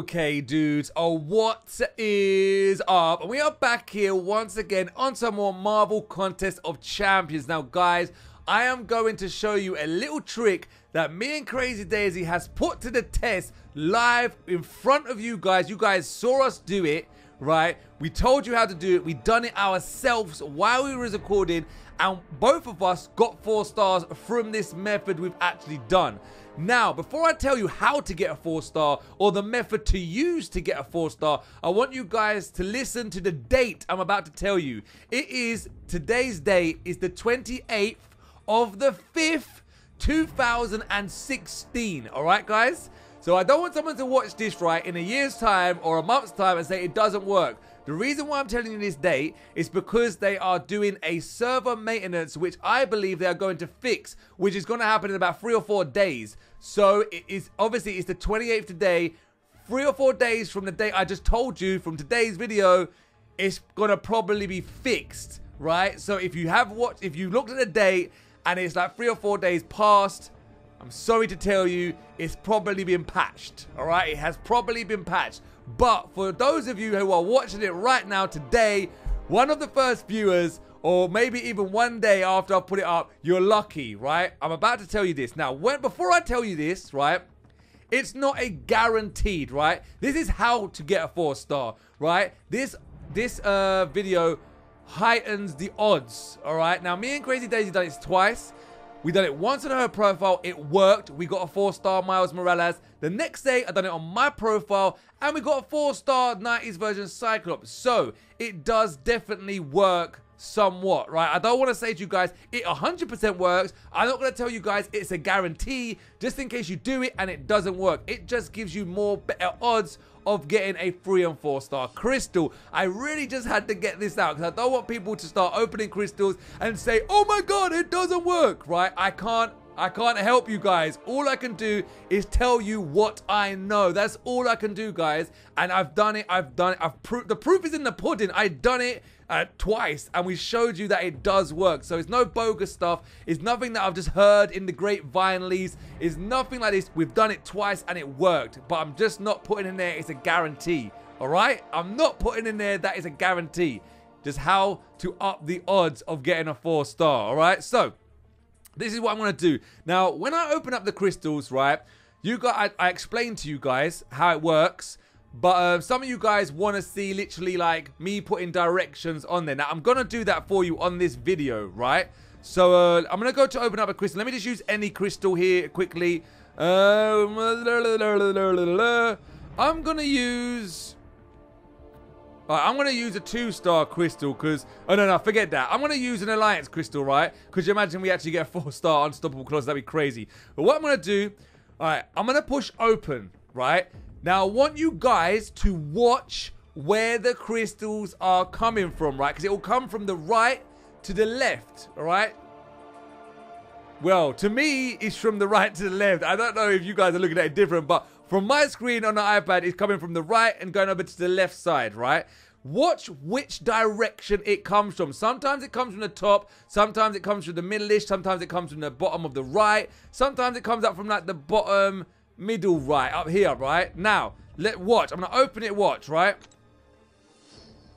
Okay, dudes, oh, what is up? And we are back here once again on some more Marvel Contest of Champions. Now, guys, I am going to show you a little trick that me and Crazy Daisy has put to the test live in front of you guys. You guys saw us do it, right? We told you how to do it. We done it ourselves while we was recording, and both of us got four stars from this method we've actually done. Now, before I tell you how to get a four star or the method to use to get a four star, I want you guys to listen to the date I'm about to tell you. It is today's date is the 28th of the 5th, 2016. All right, guys? So I don't want someone to watch this right in a year's time or a month's time and say it doesn't work. The reason why I'm telling you this date is because they are doing a server maintenance, which I believe they are going to fix, which is going to happen in about three or four days. So it is obviously it's the 28th today, three or four days from the date I just told you from today's video, it's gonna probably be fixed, right? So if you have watched, if you looked at the date and it's like three or four days past, I'm sorry to tell you, it's probably been patched, all right? It has probably been patched. But for those of you who are watching it right now today, one of the first viewers, or maybe even one day after I put it up, you're lucky, right? I'm about to tell you this. Now, when before I tell you this, right? It's not a guaranteed, right? This is how to get a four star, right? This this uh video heightens the odds, all right? Now, me and Crazy Daisy done this twice. We done it once on her profile. It worked. We got a four-star Miles Morales. The next day, I done it on my profile, and we got a four-star 90s version Cyclops. So, it does definitely work somewhat, right? I don't want to say to you guys it 100% works. I'm not going to tell you guys it's a guarantee just in case you do it and it doesn't work. It just gives you more better odds of getting a three and four star crystal. I really just had to get this out because I don't want people to start opening crystals and say, oh my god, it doesn't work, right? I can't I can't help you guys. All I can do is tell you what I know. That's all I can do, guys. And I've done it. I've done it. I've proved the proof is in the pudding. I've done it uh, twice, and we showed you that it does work. So it's no bogus stuff. It's nothing that I've just heard in the great leads. It's nothing like this. We've done it twice, and it worked. But I'm just not putting in there. It's a guarantee. All right? I'm not putting in there. That is a guarantee. Just how to up the odds of getting a four star. All right? So this is what I'm going to do. Now, when I open up the crystals, right, you got I, I explained to you guys how it works. But uh, some of you guys want to see literally like me putting directions on there. Now, I'm going to do that for you on this video, right? So, uh, I'm going to go to open up a crystal. Let me just use any crystal here quickly. Um, I'm going to use... Right, I'm going to use a two-star crystal because... Oh, no, no, forget that. I'm going to use an alliance crystal, right? Because you imagine we actually get a four-star unstoppable Colossus. That'd be crazy. But what I'm going to do... All right, I'm going to push open, right? Now, I want you guys to watch where the crystals are coming from, right? Because it will come from the right to the left, all right? Well, to me, it's from the right to the left. I don't know if you guys are looking at it different, but from my screen on the iPad, it's coming from the right and going over to the left side, right? Watch which direction it comes from. Sometimes it comes from the top, sometimes it comes from the middle-ish, sometimes it comes from the bottom of the right, sometimes it comes up from like the bottom middle right, up here, right? Now, let watch. I'm going to open it, watch, right?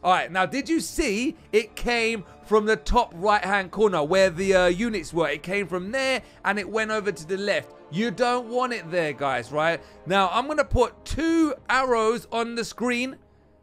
All right, now did you see it came from the top right-hand corner where the uh, units were? It came from there and it went over to the left. You don't want it there, guys, right? Now, I'm going to put two arrows on the screen.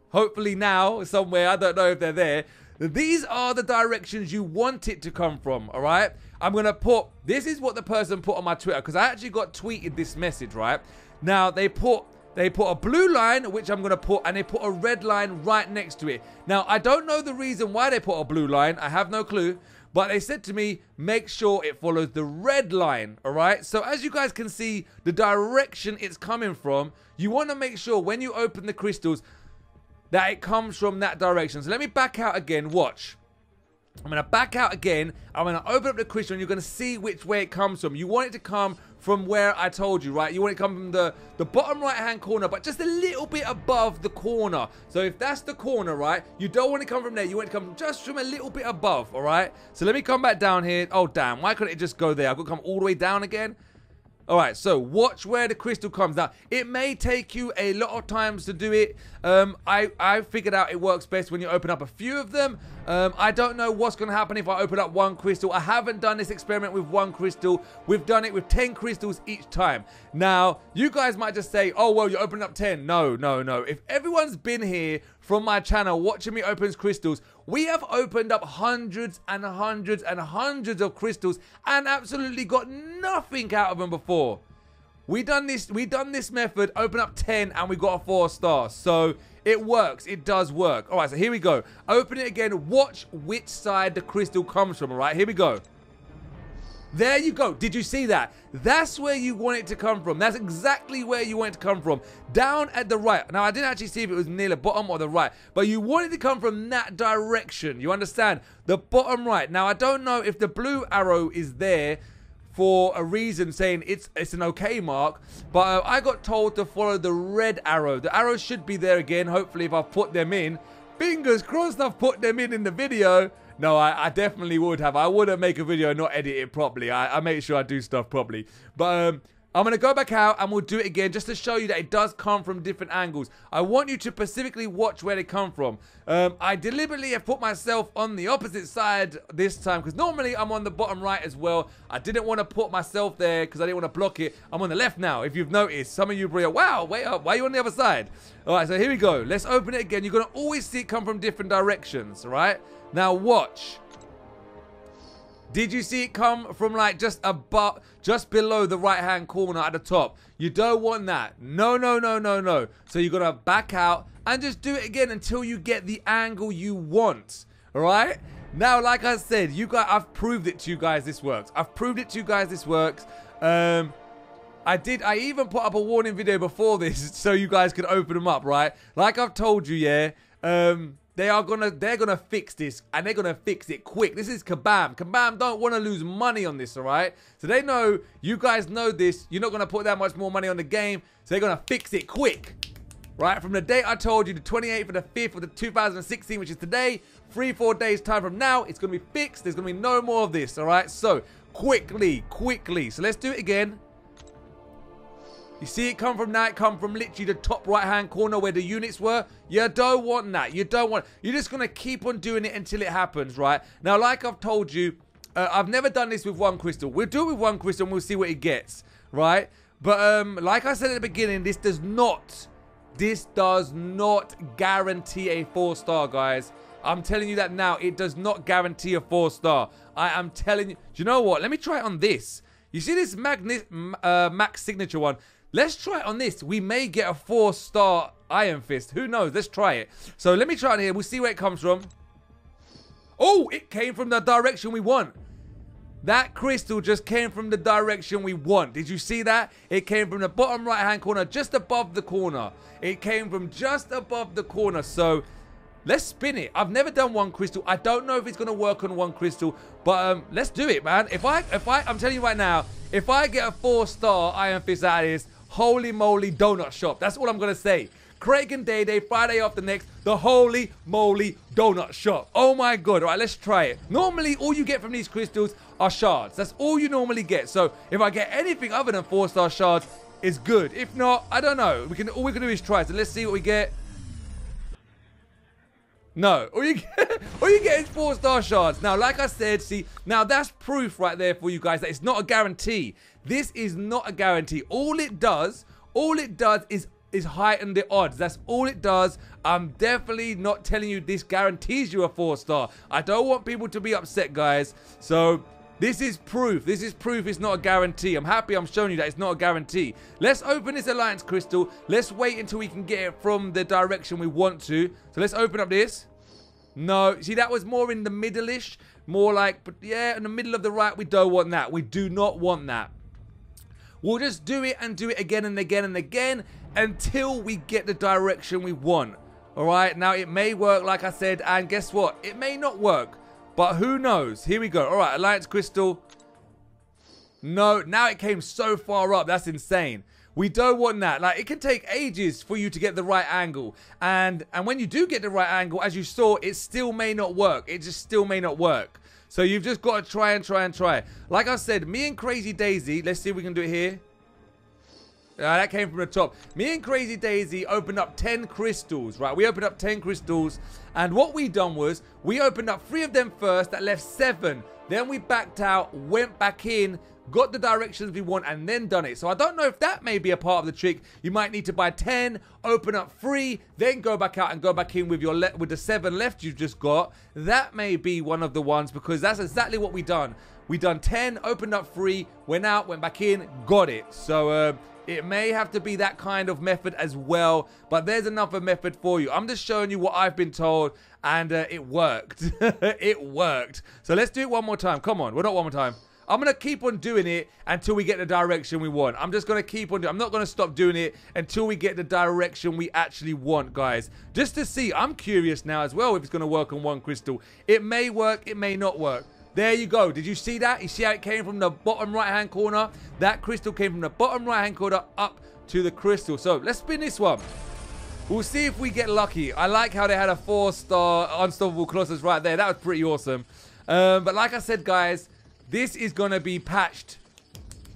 Hopefully now, somewhere. I don't know if they're there. These are the directions you want it to come from, all right? I'm going to put, this is what the person put on my Twitter, because I actually got tweeted this message, right? Now, they put, they put a blue line, which I'm going to put, and they put a red line right next to it. Now, I don't know the reason why they put a blue line. I have no clue. But they said to me, make sure it follows the red line, all right? So as you guys can see, the direction it's coming from, you want to make sure when you open the crystals that it comes from that direction. So let me back out again. Watch. I'm going to back out again. I'm going to open up the and you're going to see which way it comes from. You want it to come from where I told you, right? You want it to come from the, the bottom right-hand corner, but just a little bit above the corner. So if that's the corner, right, you don't want to come from there. You want it to come just from a little bit above, all right? So let me come back down here. Oh, damn. Why couldn't it just go there? I've got to come all the way down again. All right, so watch where the crystal comes. Now, it may take you a lot of times to do it. Um, I, I figured out it works best when you open up a few of them. Um, I don't know what's going to happen if I open up one crystal. I haven't done this experiment with one crystal. We've done it with 10 crystals each time. Now, you guys might just say, oh, well, you opened up 10. No, no, no. If everyone's been here from my channel watching me open crystals, we have opened up hundreds and hundreds and hundreds of crystals and absolutely got nothing out of them before. We done this we done this method, open up 10 and we got a 4 star. So it works. It does work. All right, so here we go. Open it again. Watch which side the crystal comes from, all right? Here we go. There you go. Did you see that? That's where you want it to come from. That's exactly where you want it to come from. Down at the right. Now, I didn't actually see if it was near the bottom or the right, but you want it to come from that direction. You understand? The bottom right. Now, I don't know if the blue arrow is there for a reason saying it's it's an okay mark but uh, I got told to follow the red arrow the arrows should be there again hopefully if I've put them in fingers crossed I've put them in in the video no, I, I, definitely would have. I wouldn't make a video and not edit it properly. I, I make sure I do stuff properly. But um, I'm going to go back out and we'll do it again just to show you that it does come from different angles. I want you to specifically watch where they come from. Um, I deliberately have put myself on the opposite side this time because normally I'm on the bottom right as well. I didn't want to put myself there because I didn't want to block it. I'm on the left now, if you've noticed. Some of you are wow, wait up, why are you on the other side? All right, so here we go. Let's open it again. You're going to always see it come from different directions, right? Now watch. Did you see it come from like just above, just below the right hand corner at the top? You don't want that. No, no, no, no, no. So you're to back out and just do it again until you get the angle you want. All right? Now, like I said, you guys, I've proved it to you guys this works. I've proved it to you guys this works. Um, I did, I even put up a warning video before this so you guys could open them up, right? Like I've told you, yeah. Um, they are gonna they're gonna fix this and they're gonna fix it quick. This is Kabam. Kabam don't want to lose money on this, alright? So they know you guys know this. You're not gonna put that much more money on the game, so they're gonna fix it quick. Right? From the date I told you, the 28th of the 5th of the 2016, which is today, three, four days time from now, it's gonna be fixed. There's gonna be no more of this, alright? So quickly, quickly. So let's do it again. You see it come from it come from literally the top right hand corner where the units were. You don't want that. You don't want, you're just going to keep on doing it until it happens, right? Now, like I've told you, uh, I've never done this with one crystal. We'll do it with one crystal and we'll see what it gets, right? But um, like I said at the beginning, this does not, this does not guarantee a four star, guys. I'm telling you that now. It does not guarantee a four star. I am telling you. Do you know what? Let me try it on this. You see this magnet, uh, max signature one? Let's try it on this. We may get a four-star Iron Fist. Who knows? Let's try it. So let me try it here. We'll see where it comes from. Oh, it came from the direction we want. That crystal just came from the direction we want. Did you see that? It came from the bottom right-hand corner, just above the corner. It came from just above the corner. So let's spin it. I've never done one crystal. I don't know if it's going to work on one crystal, but um, let's do it, man. If I, if I, I'm telling you right now, if I get a four-star Iron Fist out of this, holy moly donut shop. That's all I'm going to say. Craig and Day Day, Friday after next, the holy moly donut shop. Oh my god. All right, let's try it. Normally, all you get from these crystals are shards. That's all you normally get. So if I get anything other than four-star shards, it's good. If not, I don't know. We can All we can do is try. So let's see what we get. No, all you get, all you get is four star shards. Now, like I said, see, now that's proof right there for you guys that it's not a guarantee. This is not a guarantee. All it does, all it does is is heighten the odds. That's all it does. I'm definitely not telling you this guarantees you a four star. I don't want people to be upset, guys. So this is proof. This is proof it's not a guarantee. I'm happy I'm showing you that it's not a guarantee. Let's open this Alliance Crystal. Let's wait until we can get it from the direction we want to. So let's open up this. No, see that was more in the middle-ish. More like, but yeah, in the middle of the right, we don't want that. We do not want that. We'll just do it and do it again and again and again until we get the direction we want. Alright, now it may work like I said, and guess what? It may not work, but who knows? Here we go. Alright, Alliance Crystal. No, now it came so far up. That's insane. We don't want that. Like, it can take ages for you to get the right angle. And, and when you do get the right angle, as you saw, it still may not work. It just still may not work. So you've just got to try and try and try. Like I said, me and Crazy Daisy, let's see if we can do it here. Uh, that came from the top. Me and Crazy Daisy opened up 10 crystals, right? We opened up 10 crystals. And what we done was, we opened up three of them first. That left seven. Then we backed out, went back in, got the directions we want, and then done it. So I don't know if that may be a part of the trick. You might need to buy 10, open up three, then go back out and go back in with your with the seven left you've just got. That may be one of the ones because that's exactly what we done. We done 10, opened up three, went out, went back in, got it. So uh, it may have to be that kind of method as well, but there's another method for you. I'm just showing you what I've been told, and uh, it worked. it worked. So let's do it one more time. Come on, we're not one more time. I'm going to keep on doing it until we get the direction we want. I'm just going to keep on doing I'm not going to stop doing it until we get the direction we actually want, guys. Just to see. I'm curious now as well if it's going to work on one crystal. It may work. It may not work. There you go. Did you see that? You see how it came from the bottom right-hand corner? That crystal came from the bottom right-hand corner up to the crystal. So let's spin this one. We'll see if we get lucky. I like how they had a four-star Unstoppable Colossus right there. That was pretty awesome. Um, but like I said, guys, this is going to be patched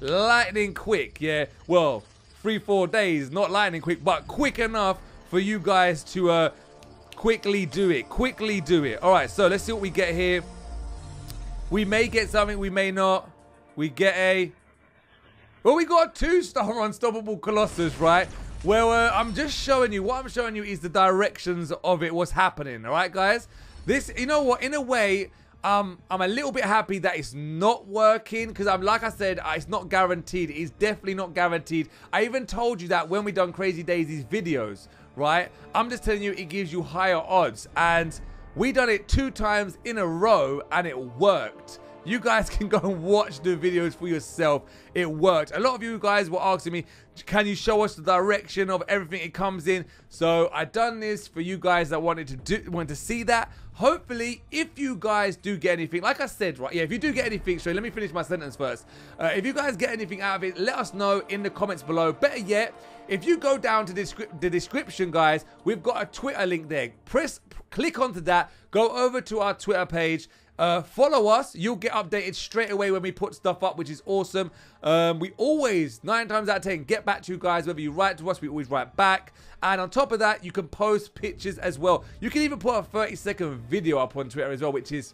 lightning quick. Yeah, well, three, four days. Not lightning quick, but quick enough for you guys to uh, quickly do it. Quickly do it. All right, so let's see what we get here. We may get something, we may not. We get a... Well, we got a two-star Unstoppable Colossus, right? Well, uh, I'm just showing you, what I'm showing you is the directions of it, what's happening, all right, guys? This, you know what, in a way, um, I'm a little bit happy that it's not working because I'm like I said, uh, it's not guaranteed. It's definitely not guaranteed. I even told you that when we done Crazy Daisy's videos, right? I'm just telling you it gives you higher odds and we done it two times in a row and it worked. You guys can go and watch the videos for yourself. It worked. A lot of you guys were asking me, can you show us the direction of everything it comes in? So I done this for you guys that wanted to do want to see that. Hopefully, if you guys do get anything, like I said, right, yeah, if you do get anything, so let me finish my sentence first. Uh, if you guys get anything out of it, let us know in the comments below. Better yet, if you go down to the description, guys, we've got a Twitter link there. Press, click onto that, go over to our Twitter page, uh, follow us. You'll get updated straight away when we put stuff up, which is awesome. Um, we always, nine times out of ten, get back to you guys. Whether you write to us, we always write back. And on top of that, you can post pictures as well. You can even put a 30 second video up on Twitter as well, which is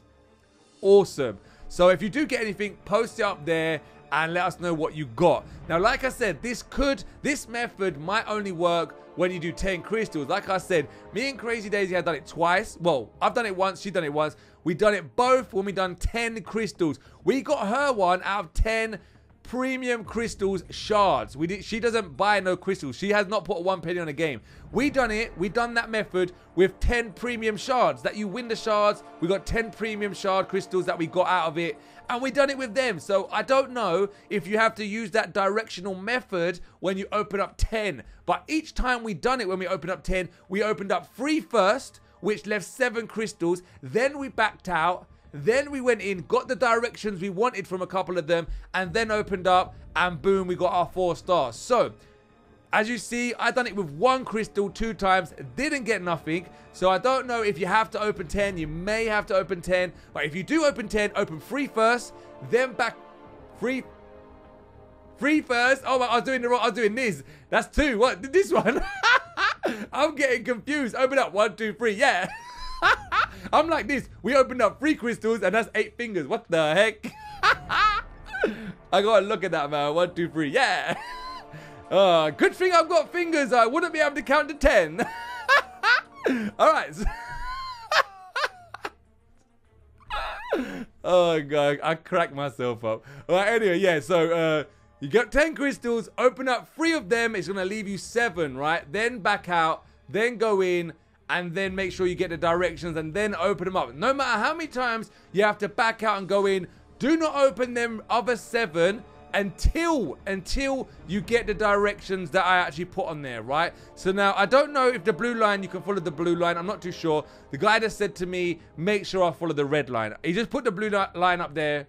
awesome. So if you do get anything, post it up there and let us know what you got. Now, like I said, this could, this method might only work when you do 10 crystals. Like I said, me and Crazy Daisy have done it twice. Well, I've done it once, she's done it once. We done it both when we done 10 crystals. We got her one out of 10 premium crystals shards. We did, she doesn't buy no crystals. She has not put one penny on a game. We done it. We done that method with 10 premium shards. That you win the shards. We got 10 premium shard crystals that we got out of it. And we done it with them. So I don't know if you have to use that directional method when you open up 10. But each time we done it when we opened up 10, we opened up three first, which left 7 crystals. Then we backed out then we went in, got the directions we wanted from a couple of them, and then opened up, and boom, we got our four stars. So, as you see, I done it with one crystal two times, didn't get nothing. So I don't know if you have to open 10, you may have to open 10. But if you do open 10, open three first, then back three Three first. Oh, I was doing the wrong. I was doing this. That's two. What? This one? I'm getting confused. Open up. One, two, three. Yeah. I'm like this. We opened up three crystals and that's eight fingers. What the heck? I gotta look at that, man. One, two, three. Yeah. Uh, good thing I've got fingers. I wouldn't be able to count to ten. All right. oh god, I cracked myself up. All right. Anyway, yeah. So uh, you got ten crystals. Open up three of them. It's gonna leave you seven, right? Then back out. Then go in and then make sure you get the directions and then open them up. No matter how many times you have to back out and go in, do not open them other seven until until you get the directions that I actually put on there, right? So now I don't know if the blue line you can follow the blue line. I'm not too sure. The guy just said to me, make sure I follow the red line. He just put the blue line up there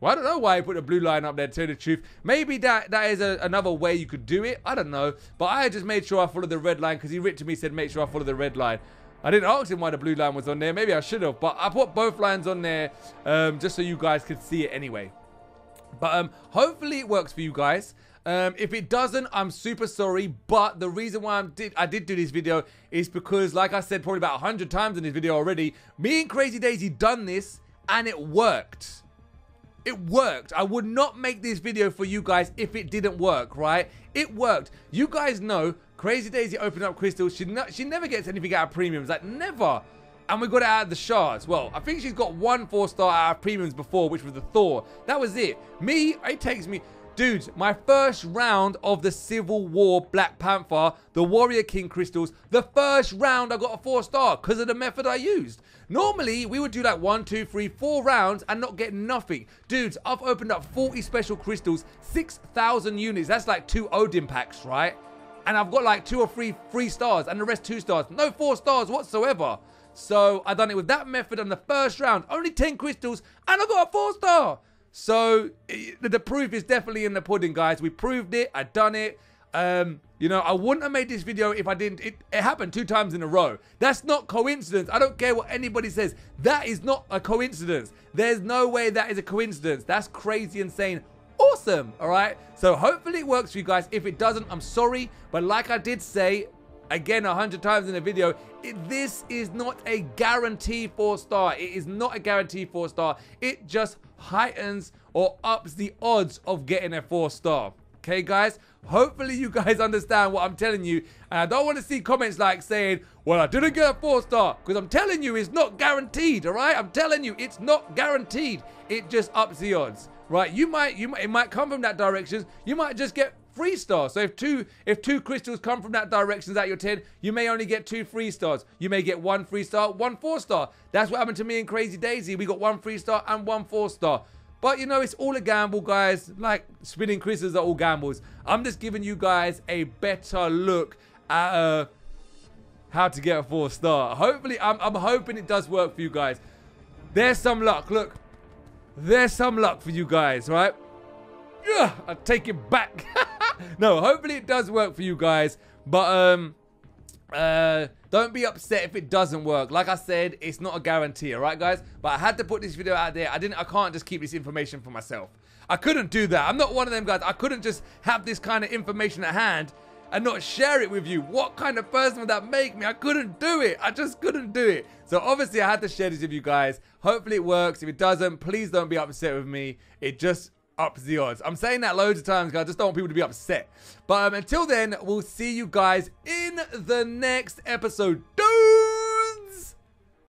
well, I don't know why he put a blue line up there, to tell the truth. Maybe that, that is a, another way you could do it. I don't know. But I just made sure I followed the red line because he wrote to me said make sure I follow the red line. I didn't ask him why the blue line was on there. Maybe I should have. But I put both lines on there um, just so you guys could see it anyway. But um, hopefully it works for you guys. Um, if it doesn't, I'm super sorry. But the reason why I did I did do this video is because, like I said, probably about hundred times in this video already, me and Crazy Daisy done this and it worked. It worked. I would not make this video for you guys if it didn't work, right? It worked. You guys know Crazy Daisy opened up crystals. She, no, she never gets anything out of premiums. Like, never. And we got it out of the shards. Well, I think she's got one four star out of premiums before, which was the Thor. That was it. Me, it takes me... Dudes, my first round of the Civil War Black Panther, the Warrior King crystals, the first round I got a four star because of the method I used. Normally, we would do like one, two, three, four rounds and not get nothing. Dudes, I've opened up 40 special crystals, 6,000 units. That's like two Odin packs, right? And I've got like two or three three stars and the rest two stars. No four stars whatsoever. So I done it with that method on the first round. Only 10 crystals and I got a four star. So the proof is definitely in the pudding, guys. We proved it. I done it. Um, you know, I wouldn't have made this video if I didn't. It, it, happened two times in a row. That's not coincidence. I don't care what anybody says. That is not a coincidence. There's no way that is a coincidence. That's crazy insane. Awesome. All right. So hopefully it works for you guys. If it doesn't, I'm sorry. But like I did say, again a hundred times in the video, it, this is not a guarantee four star. It is not a guarantee four star. It just heightens or ups the odds of getting a four star. Okay, guys? Hopefully you guys understand what I'm telling you. And I don't want to see comments like saying, well, I didn't get a four star. Because I'm telling you, it's not guaranteed, all right? I'm telling you, it's not guaranteed. It just ups the odds, right? You might, you might, it might come from that direction. You might just get free stars. So if two if two crystals come from that direction at your 10, you may only get two free stars. You may get one free star, one four star. That's what happened to me and Crazy Daisy. We got one free star and one four star. But you know, it's all a gamble, guys. Like spinning crystals are all gambles. I'm just giving you guys a better look at uh, how to get a four star. Hopefully, I'm, I'm hoping it does work for you guys. There's some luck. Look, there's some luck for you guys, right? Ugh, I take it back. no, hopefully it does work for you guys. But um, uh, don't be upset if it doesn't work. Like I said, it's not a guarantee, all right, guys? But I had to put this video out there. I didn't. I can't just keep this information for myself. I couldn't do that. I'm not one of them guys. I couldn't just have this kind of information at hand and not share it with you. What kind of person would that make me? I couldn't do it. I just couldn't do it. So obviously I had to share this with you guys. Hopefully it works. If it doesn't, please don't be upset with me. It just ups the odds. I'm saying that loads of times, guys. I just don't want people to be upset. But um, until then, we'll see you guys in the next episode.